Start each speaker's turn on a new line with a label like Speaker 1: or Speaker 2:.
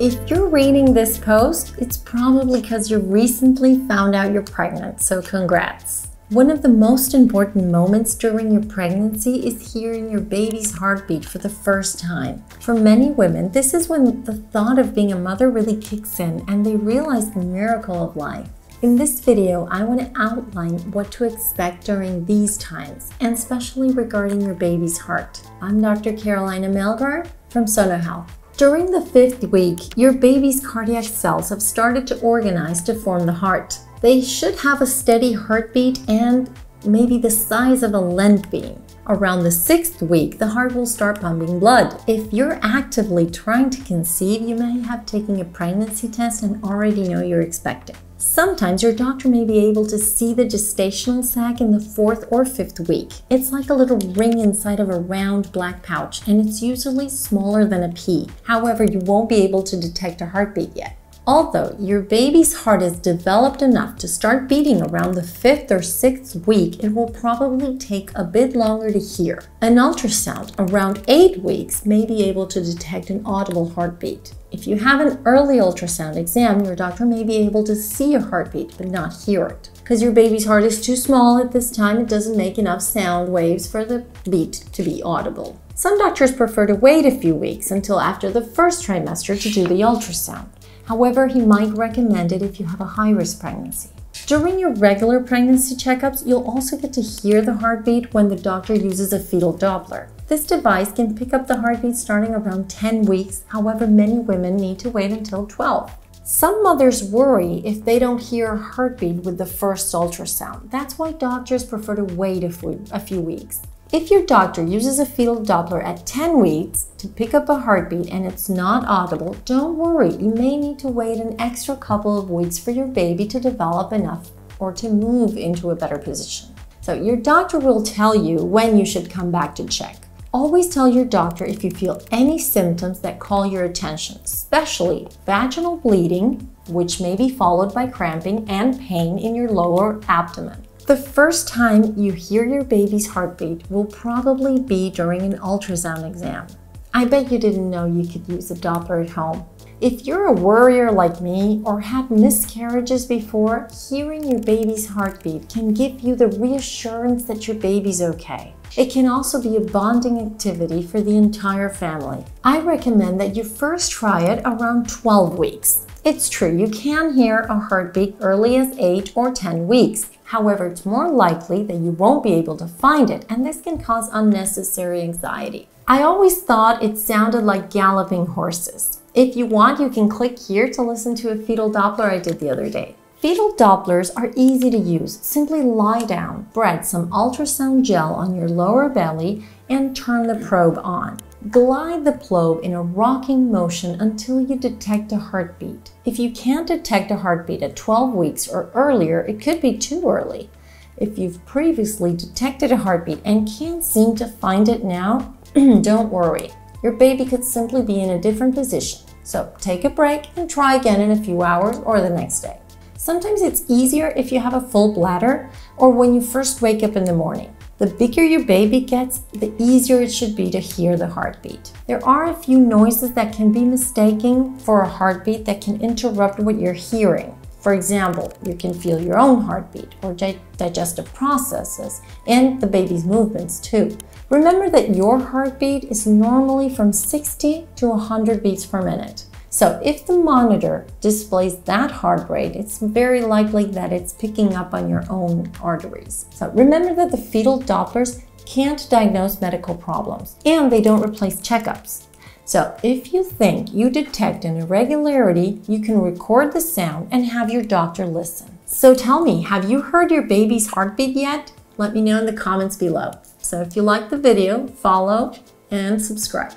Speaker 1: If you're reading this post, it's probably because you recently found out you're pregnant, so congrats. One of the most important moments during your pregnancy is hearing your baby's heartbeat for the first time. For many women, this is when the thought of being a mother really kicks in and they realize the miracle of life. In this video, I want to outline what to expect during these times, and especially regarding your baby's heart. I'm Dr. Carolina Melgar from SonoHealth. During the fifth week, your baby's cardiac cells have started to organize to form the heart. They should have a steady heartbeat and maybe the size of a length beam. Around the sixth week, the heart will start pumping blood. If you're actively trying to conceive, you may have taken a pregnancy test and already know you're expecting. Sometimes your doctor may be able to see the gestational sac in the fourth or fifth week. It's like a little ring inside of a round black pouch, and it's usually smaller than a pea. However, you won't be able to detect a heartbeat yet. Although your baby's heart is developed enough to start beating around the fifth or sixth week, it will probably take a bit longer to hear. An ultrasound around eight weeks may be able to detect an audible heartbeat. If you have an early ultrasound exam, your doctor may be able to see a heartbeat but not hear it. Because your baby's heart is too small at this time, it doesn't make enough sound waves for the beat to be audible. Some doctors prefer to wait a few weeks until after the first trimester to do the ultrasound. However, he might recommend it if you have a high risk pregnancy. During your regular pregnancy checkups, you'll also get to hear the heartbeat when the doctor uses a fetal Doppler. This device can pick up the heartbeat starting around 10 weeks, however, many women need to wait until 12. Some mothers worry if they don't hear a heartbeat with the first ultrasound. That's why doctors prefer to wait a few weeks. If your doctor uses a fetal Doppler at 10 weeks to pick up a heartbeat and it's not audible, don't worry, you may need to wait an extra couple of weeks for your baby to develop enough or to move into a better position. So your doctor will tell you when you should come back to check. Always tell your doctor if you feel any symptoms that call your attention, especially vaginal bleeding, which may be followed by cramping and pain in your lower abdomen. The first time you hear your baby's heartbeat will probably be during an ultrasound exam. I bet you didn't know you could use a Doppler at home. If you're a worrier like me or had miscarriages before, hearing your baby's heartbeat can give you the reassurance that your baby's okay. It can also be a bonding activity for the entire family. I recommend that you first try it around 12 weeks. It's true, you can hear a heartbeat early as 8 or 10 weeks. However, it's more likely that you won't be able to find it, and this can cause unnecessary anxiety. I always thought it sounded like galloping horses. If you want, you can click here to listen to a fetal Doppler I did the other day. Fetal Dopplers are easy to use. Simply lie down, spread some ultrasound gel on your lower belly, and turn the probe on. Glide the probe in a rocking motion until you detect a heartbeat. If you can't detect a heartbeat at 12 weeks or earlier, it could be too early. If you've previously detected a heartbeat and can't seem to find it now, don't worry. Your baby could simply be in a different position. So take a break and try again in a few hours or the next day. Sometimes it's easier if you have a full bladder or when you first wake up in the morning. The bigger your baby gets, the easier it should be to hear the heartbeat. There are a few noises that can be mistaken for a heartbeat that can interrupt what you're hearing. For example, you can feel your own heartbeat or digestive processes and the baby's movements too. Remember that your heartbeat is normally from 60 to 100 beats per minute. So if the monitor displays that heart rate, it's very likely that it's picking up on your own arteries. So remember that the fetal Dopplers can't diagnose medical problems and they don't replace checkups. So if you think you detect an irregularity, you can record the sound and have your doctor listen. So tell me, have you heard your baby's heartbeat yet? Let me know in the comments below. So if you like the video, follow and subscribe.